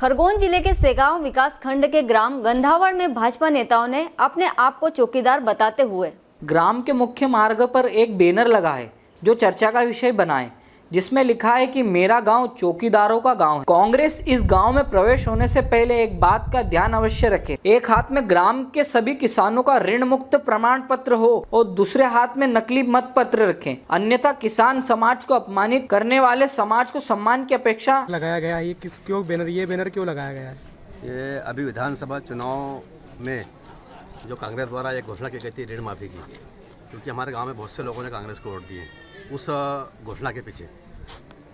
खरगोन ज़िले के सेगांव विकास खंड के ग्राम गंधावड़ में भाजपा नेताओं ने अपने आप को चौकीदार बताते हुए ग्राम के मुख्य मार्ग पर एक बैनर लगा है, जो चर्चा का विषय बनाए। जिसमें लिखा है कि मेरा गाँव चौकीदारों का गाँव है। कांग्रेस इस गाँव में प्रवेश होने से पहले एक बात का ध्यान अवश्य रखे। एक हाथ में ग्राम के सभी किसानों का ऋण मुक्त प्रमाण पत्र हो और दूसरे हाथ में नकली मत पत्र रखे। अन्यथा किसान समाज को अपमानित करने वाले समाज को सम्मान की अपेक्षा लगाया गया ये किस क्यों बैनर ये बैनर क्यों लगाया गया है? ये अभी विधानसभा चुनाव में जो कांग्रेस द्वारा एक घोषणा की गई थी ऋण माफ़ी की क्योंकि हमारे गाँव में बहुत से लोगों ने कांग्रेस को वोट दिए। उस घोषणा के पीछे।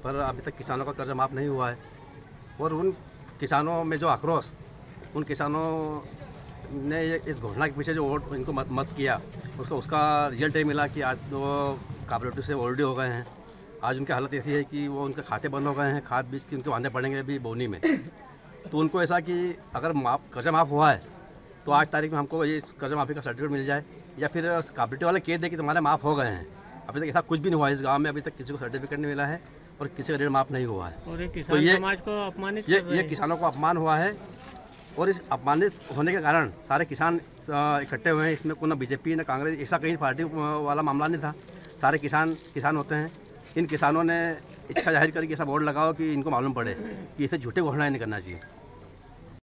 पर अभी तक किसानों का कर्जा माफ़ नहीं हुआ है। और उन किसानों में जो आक्रोश, उन किसानों ने इस घोषणा के पीछे जो वोट, इनको मत मत किया, उसका उसका रिज़ल्ट ये मिला कि आज वो कापरेटिव से ओल्डी हो गए हैं। आज उनकी हालत ऐसी है कि वो उनके खाते बंद हो गए हैं, खाद बीज की उनके बांधे पड़ेंगे अभी बोनी में। तो उनको ऐसा कि अगर माफ़, कर्जा माफ़ हुआ है तो आज तारीख में हमको ये कर्जा माफ़ी का सर्टिफिकेट मिल जाए, या फिर कापरेटिव वाले कह दे कि तुम्हारे माफ़ हो गए हैं। अभी तक ऐसा कुछ भी नहीं हुआ इस गाँव में अभी तक किसी को सर्टिफिकेट नहीं मिला है और किसी का ऋण माफ़ नहीं हुआ है। और ये तो ये समाज को अपमानित ये ये किसानों को अपमान हुआ है और इस अपमानित होने के कारण सारे किसान इकट्ठे हुए हैं। इसमें कोई ना बीजेपी ना कांग्रेस ऐसा कहीं पार्टी वाला मामला नहीं था। सारे किसान किसान होते हैं। इन किसानों ने इच्छा ज़ाहिर करके ऐसा बोर्ड लगाओ कि इनको मालूम पड़े कि इसे झूठे घोषणाएँ नहीं करना चाहिए।